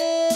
you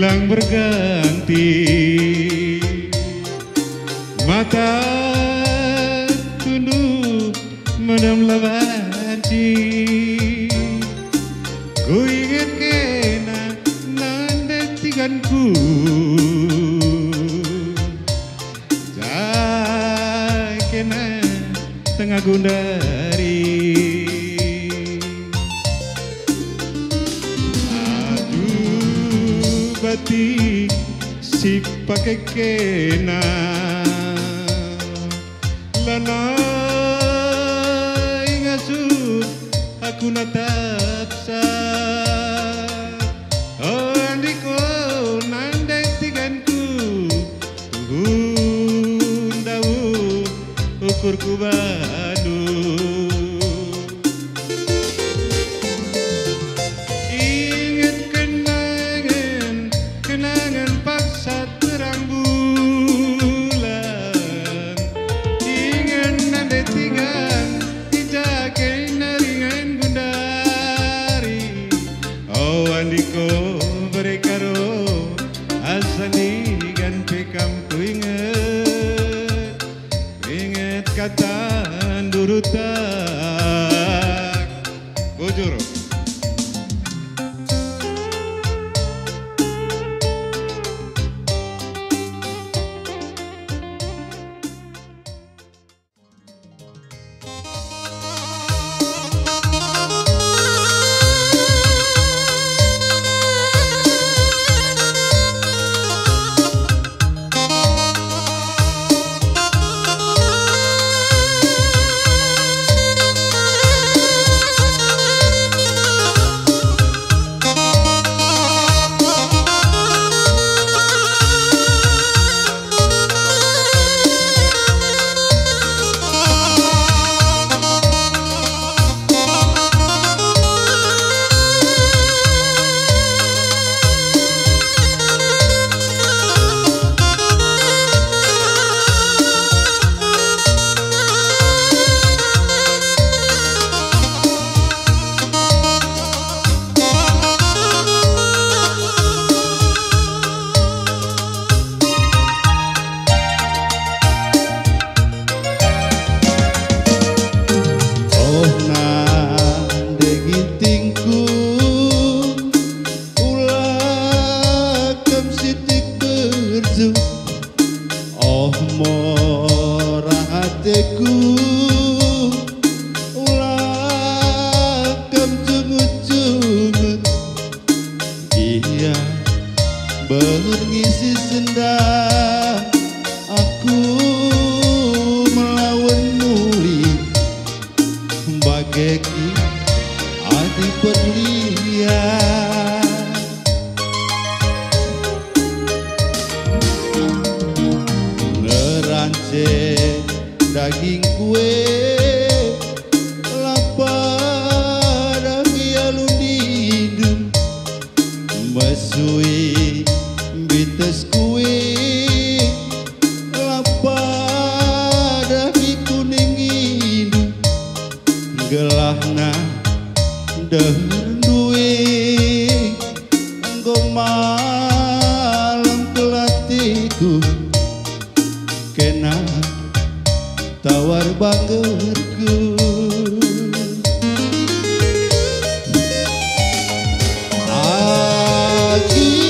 silang berganti. Mata tunduk menem banci Ku ingin kena nanda tiganku tak kena tengah gundari. Bati si pakekena lana ingasu aku nata aqui.